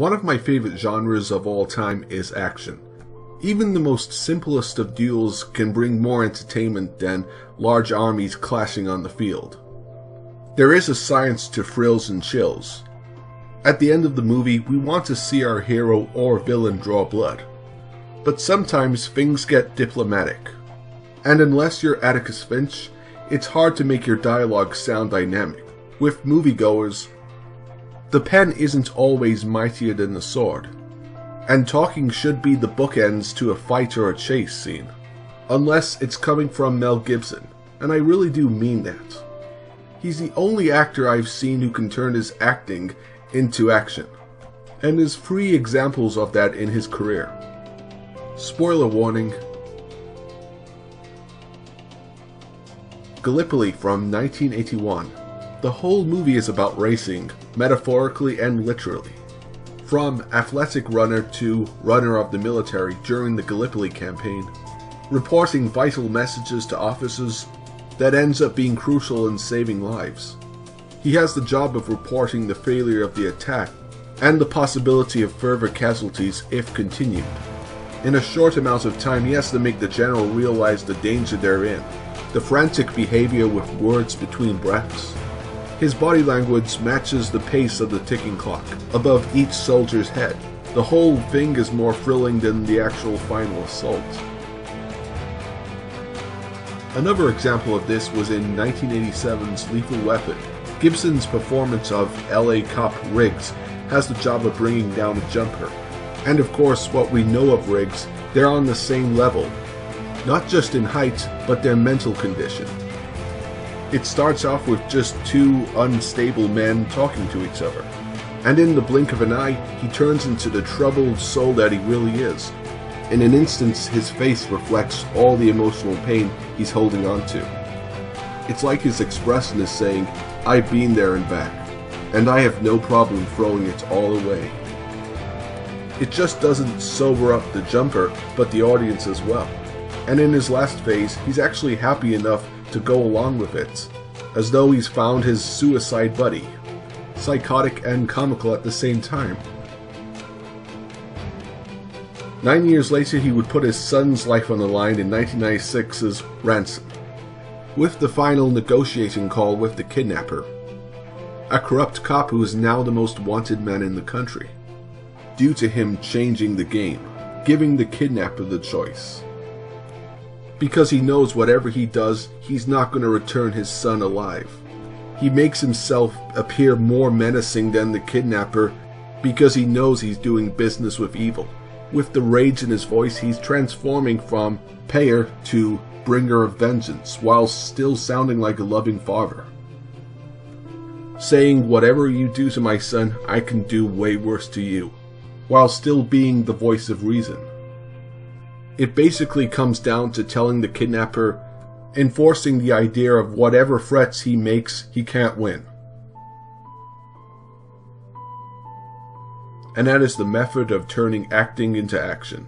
One of my favorite genres of all time is action. Even the most simplest of duels can bring more entertainment than large armies clashing on the field. There is a science to frills and chills. At the end of the movie, we want to see our hero or villain draw blood. But sometimes things get diplomatic. And unless you're Atticus Finch, it's hard to make your dialogue sound dynamic. With moviegoers, the pen isn't always mightier than the sword, and talking should be the bookends to a fight or a chase scene, unless it's coming from Mel Gibson, and I really do mean that. He's the only actor I've seen who can turn his acting into action, and there's three examples of that in his career. Spoiler warning Gallipoli from 1981. The whole movie is about racing, metaphorically and literally. From athletic runner to runner of the military during the Gallipoli campaign, reporting vital messages to officers that ends up being crucial in saving lives. He has the job of reporting the failure of the attack and the possibility of further casualties if continued. In a short amount of time, he has to make the general realize the danger they're in, the frantic behavior with words between breaths. His body language matches the pace of the ticking clock above each soldier's head. The whole thing is more thrilling than the actual final assault. Another example of this was in 1987's Lethal Weapon. Gibson's performance of LA cop Riggs has the job of bringing down a jumper. And of course, what we know of Riggs, they're on the same level. Not just in height, but their mental condition. It starts off with just two unstable men talking to each other. And in the blink of an eye, he turns into the troubled soul that he really is. In an instant, his face reflects all the emotional pain he's holding on to. It's like his expression saying, I've been there and back, and I have no problem throwing it all away. It just doesn't sober up the jumper, but the audience as well. And in his last phase, he's actually happy enough to go along with it, as though he's found his suicide buddy. Psychotic and comical at the same time. Nine years later, he would put his son's life on the line in 1996's Ransom, with the final negotiating call with the kidnapper, a corrupt cop who is now the most wanted man in the country, due to him changing the game, giving the kidnapper the choice. Because he knows whatever he does, he's not going to return his son alive. He makes himself appear more menacing than the kidnapper because he knows he's doing business with evil. With the rage in his voice, he's transforming from payer to bringer of vengeance, while still sounding like a loving father. Saying, Whatever you do to my son, I can do way worse to you, while still being the voice of reason. It basically comes down to telling the kidnapper, enforcing the idea of whatever threats he makes, he can't win. and that is the method of turning acting into action.